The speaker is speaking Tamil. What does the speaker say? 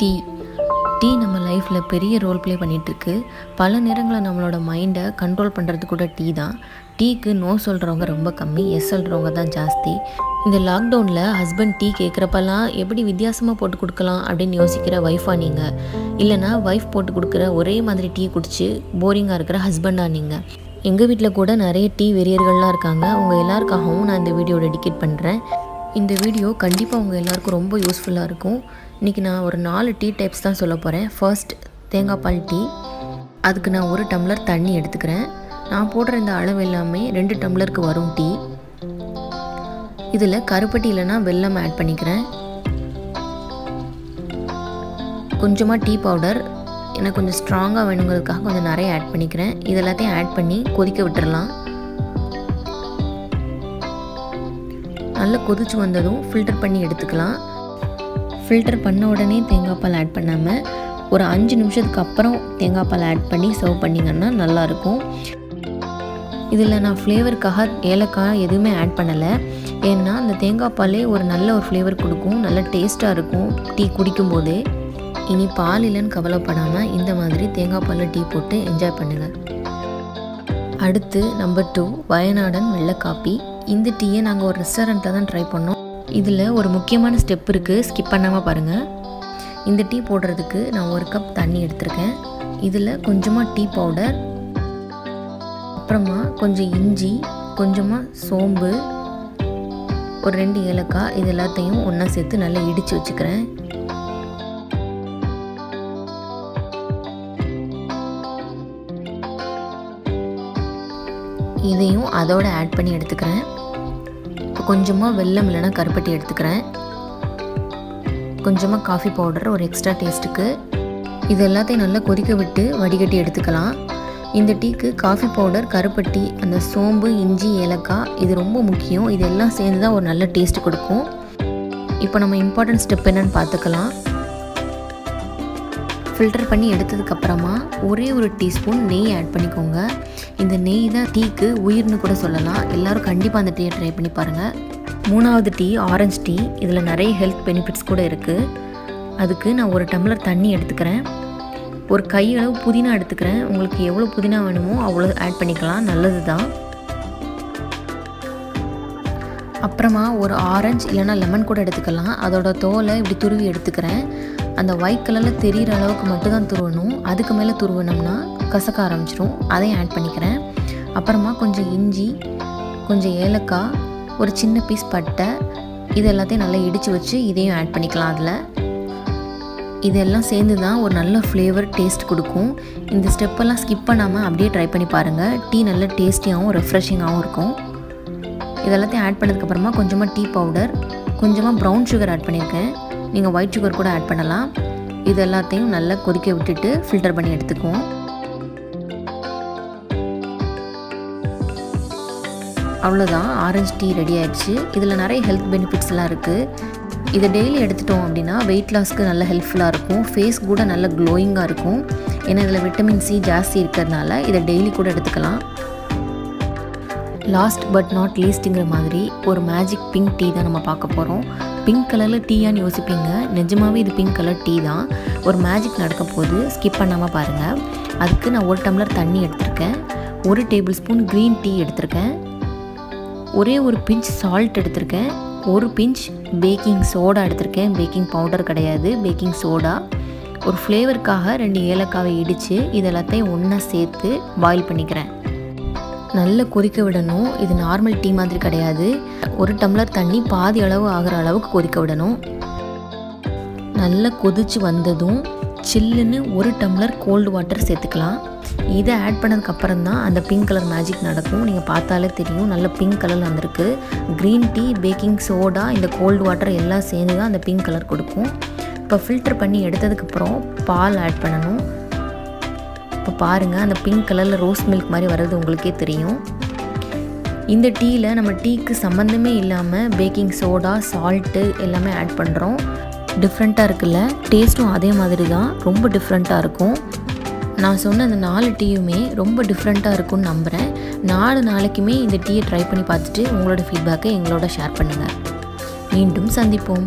டீ. டீ நம்ம லைஃப்பில் பெரிய ரோல் ப்ளே பண்ணிகிட்ருக்கு பல நேரங்களில் நம்மளோட மைண்டை கண்ட்ரோல் பண்ணுறது கூட டீ தான். டீக்கு நோ சொல்கிறவங்க ரொம்ப கம்மி எஸ் சொல்கிறவங்க தான் ஜாஸ்தி. இந்த லாக்டவுனில் ஹஸ்பண்ட் டீ கேட்குறப்பெல்லாம் எப்படி வித்தியாசமாக போட்டு கொடுக்கலாம் அப்படின்னு யோசிக்கிற ஒய்ஃபாக நீங்கள் இல்லைனா ஒய்ஃப் போட்டு கொடுக்குற ஒரே மாதிரி டீ குடிச்சு போரிங்காக இருக்கிற ஹஸ்பண்டாக நீங்கள் எங்கள் வீட்டில் கூட நிறைய டீ வெறியர்கள்லாம் இருக்காங்க. அவங்க எல்லாருக்காகவும் நான் இந்த வீடியோ டெடிகேட் பண்ணுறேன் இந்த வீடியோ கண்டிப்பாக உங்கள் எல்லாருக்கும் ரொம்ப யூஸ்ஃபுல்லாக இருக்கும். இன்றைக்கி நான் ஒரு நாலு டீ டைப்ஸ் தான் சொல்ல போகிறேன் ஃபர்ஸ்ட் தேங்காய் பால் டீ அதுக்கு நான் ஒரு டம்ளர் தண்ணி எடுத்துக்கிறேன். நான் போடுற இந்த அளவு எல்லாமே ரெண்டு டம்ளருக்கு வரும் டீ இதில் கருப்பட்டி இல்லைன்னா வெல்லம் ஆட் பண்ணிக்கிறேன். கொஞ்சமாக டீ பவுடர் எனக்கு கொஞ்சம் ஸ்ட்ராங்காக வேணுங்கிறதுக்காக கொஞ்சம் நிறைய ஆட் பண்ணிக்கிறேன். இது எல்லாத்தையும் ஆட் பண்ணி கொதிக்க விட்டுடலாம் நல்லா கொதிச்சு வந்ததும் ஃபில்டர் பண்ணி எடுத்துக்கலாம். ஃபில்டர் பண்ண உடனே தேங்காய் பால் ஆட் பண்ணாமல் ஒரு அஞ்சு நிமிஷத்துக்கு அப்புறம் தேங்காய் பால் ஆட் பண்ணி சர்வ் பண்ணிங்கன்னா நல்லாயிருக்கும். இதில் நான் ஃப்ளேவருக்காக ஏலக்காய் எதுவுமே ஆட் பண்ணலை. ஏன்னா அந்த தேங்காய் பாலே ஒரு நல்ல ஒரு ஃப்ளேவர் கொடுக்கும் நல்ல டேஸ்ட்டாக இருக்கும். டீ குடிக்கும்போதே இனி பால் இல்லைன்னு கவலைப்படாமல் இந்த மாதிரி தேங்காய் பாலில் டீ போட்டு என்ஜாய் பண்ணுங்கள் அடுத்து நம்பர் டூ வயநாடன் வெள்ளை காப்பி இந்த டீயை நாங்கள் ஒரு ரெஸ்டாரண்ட்டில் தான் ட்ரை பண்ணோம். இதில் ஒரு முக்கியமான ஸ்டெப் இருக்குது ஸ்கிப் பண்ணாமல் பாருங்கள் இந்த டீ போடுறதுக்கு நான் ஒரு கப் தண்ணி எடுத்திருக்கேன். இதில் கொஞ்சமாக டீ பவுடர் அப்புறமா கொஞ்சம் இஞ்சி கொஞ்சமாக சோம்பு ஒரு ரெண்டு ஏலக்காய் இது எல்லாத்தையும் ஒன்றா சேர்த்து நல்லா இடித்து வச்சுக்கிறேன். இதையும் அதோட ஆட் பண்ணி எடுத்துக்கிறேன். கொஞ்சமாக வெல்லம் இல்லைன்னா கருப்பட்டி எடுத்துக்கிறேன். கொஞ்சமாக காஃபி பவுடர் ஒரு எக்ஸ்ட்ரா டேஸ்ட்டுக்கு இது எல்லாத்தையும் நல்லா கொதிக்க விட்டு வடிகட்டி எடுத்துக்கலாம். இந்த டீக்கு காஃபி பவுடர் கருப்பட்டி அந்த சோம்பு இஞ்சி ஏலக்காய் இது ரொம்ப முக்கியம். இது எல்லாம் சேர்ந்து தான் ஒரு நல்ல டேஸ்ட் கொடுக்கும். இப்போ நம்ம இம்பார்ட்டன்ட் ஸ்டெப் என்னன்னு பார்த்துக்கலாம். ஃபில்டர் பண்ணி எடுத்ததுக்கப்புறமா ஒரே ஒரு டீஸ்பூன் நெய் ஆட் பண்ணிக்கோங்க. இந்த நெய் தான் டீக்கு உயிர்னு கூட சொல்லலாம். எல்லோரும் கண்டிப்பாக அந்த டீயை ட்ரை பண்ணி பாருங்கள் மூணாவது டீ ஆரஞ்சு டீ. இதில் நிறைய ஹெல்த் பெனிஃபிட்ஸ் கூட இருக்குது அதுக்கு நான் ஒரு டம்ளர் தண்ணி எடுத்துக்கிறேன். ஒரு கையளவு புதினா எடுத்துக்கிறேன். உங்களுக்கு எவ்வளோ புதினா வேணுமோ அவ்வளோ ஆட் பண்ணிக்கலாம். நல்லது தான். அப்புறமா ஒரு ஆரஞ்சு இல்லைனா லெமன் கூட எடுத்துக்கலாம். அதோட தோலை இப்படி துருவி எடுத்துக்கிறேன். அந்த ஒயிட் கலரில் தெரிகிற அளவுக்கு மட்டும்தான் துருவணும். அதுக்கு மேலே துருவினோம்னா கசக்க ஆரம்பிச்சிரும். அதையும் ஆட் பண்ணிக்கிறேன். அப்புறமா கொஞ்சம் இஞ்சி கொஞ்சம் ஏலக்காய் ஒரு சின்ன பீஸ் பட்டை இது எல்லாத்தையும் நல்லா இடித்து வச்சு இதையும் ஆட் பண்ணிக்கலாம் அதில். இதெல்லாம் சேர்ந்து தான் ஒரு நல்ல ஃப்ளேவர் டேஸ்ட் கொடுக்கும். இந்த ஸ்டெப்பெல்லாம் ஸ்கிப் பண்ணாமல் அப்படியே ட்ரை பண்ணி பாருங்கள் டீ நல்ல டேஸ்டியாகவும் ரெஃப்ரெஷிங்காகவும் இருக்கும். இதெல்லாத்தையும் ஆட் பண்ணதுக்கப்புறமா கொஞ்சமாக டீ பவுடர் கொஞ்சமாக ப்ரௌன் சுகர் ஆட் பண்ணியிருக்கேன். நீங்கள் ஒயிட் சுகர் கூட ஆட் பண்ணலாம். இது எல்லாத்தையும் நல்லா கொதிக்க விட்டுட்டு ஃபில்டர் பண்ணி எடுத்துக்குவோம். அவ்வளோதான் ஆரஞ்சு டீ ரெடி ஆயிடுச்சு. இதில் நிறைய ஹெல்த் பெனிஃபிட்ஸ்லாம் இருக்குது இதை டெய்லி எடுத்துட்டோம் அப்படின்னா வெயிட் லாஸ்க்கு நல்ல ஹெல்ப்ஃபுல்லாக இருக்கும். ஃபேஸ் கூட நல்ல க்ளோயிங்காக இருக்கும். ஏன்னா இதில் விட்டமின் சி ஜாஸ்தி இருக்கிறதுனால இதை டெய்லி கூட எடுத்துக்கலாம். லாஸ்ட் பட் நாட் லீஸ்ட்டுங்கிற மாதிரி ஒரு மேஜிக் பிங்க் டீ தான் நம்ம பார்க்க போகிறோம் பிங்க் கலரில் டீயான்னு யோசிப்பீங்க. நிஜமாகவே இது பிங்க் கலர் டீ தான். ஒரு மேஜிக் நடக்க போது ஸ்கிப் பண்ணாமல் பாருங்கள் அதுக்கு நான் ஒரு டம்ளர் தண்ணி எடுத்திருக்கேன். ஒரு டேபிள் ஸ்பூன் க்ரீன் டீ எடுத்திருக்கேன். ஒரே ஒரு பிஞ்ச் சால்ட் எடுத்திருக்கேன். ஒரு பிஞ்ச் பேக்கிங் சோடா எடுத்திருக்கேன். பேக்கிங் பவுடர் கிடையாது. பேக்கிங் சோடா ஒரு ஃப்ளேவருக்காக ரெண்டு ஏலக்காவை இடித்து இது எல்லாத்தையும் ஒன்றா சேர்த்து பாயில் பண்ணிக்கிறேன். நல்ல கொதிக்க விடணும். இது நார்மல் டீ மாதிரி கிடையாது. ஒரு டம்ளர் தண்ணி பாதி அளவு ஆகிற அளவுக்கு கொதிக்க விடணும். நல்லா கொதிச்சு வந்ததும் சில்லுன்னு ஒரு டம்ளர் கோல்டு வாட்டர் சேர்த்துக்கலாம். இதை ஆட் பண்ணதுக்கப்புறம் தான் அந்த பிங்க் கலர் மேஜிக் நடக்கும். நீங்கள் பார்த்தாலே தெரியும். நல்ல பிங்க் கலர் வந்திருக்கு. க்ரீன் டீ பேக்கிங் சோடா இந்த கோல்டு வாட்டர் எல்லாம் சேர்ந்து தான் அந்த பிங்க் கலர் கொடுக்கும். இப்போ ஃபில்டர் பண்ணி எடுத்ததுக்கப்புறம் பால் ஆட் பண்ணணும். இப்போ பாருங்கள் அந்த பிங்க் கலரில் ரோஸ் மில்க் மாதிரி வர்றது உங்களுக்கே தெரியும். இந்த டீயில் நம்ம டீக்கு சம்மந்தமே இல்லாமல் பேக்கிங் சோடா சால்ட்டு எல்லாமே ஆட் பண்ணுறோம் டிஃப்ரெண்ட்டாக இருக்குல்ல டேஸ்ட்டும் அதே மாதிரி தான் ரொம்ப டிஃப்ரெண்ட்டாக இருக்கும். நான் சொன்ன அந்த நாலு டீயுமே ரொம்ப டிஃப்ரெண்ட்டாக இருக்கும்னு நம்புகிறேன் நாலு நாளைக்குமே இந்த டீயை ட்ரை பண்ணி பார்த்துட்டு உங்களோட ஃபீட்பேக்கை எங்களோட ஷேர் பண்ணுங்கள் மீண்டும் சந்திப்போம்.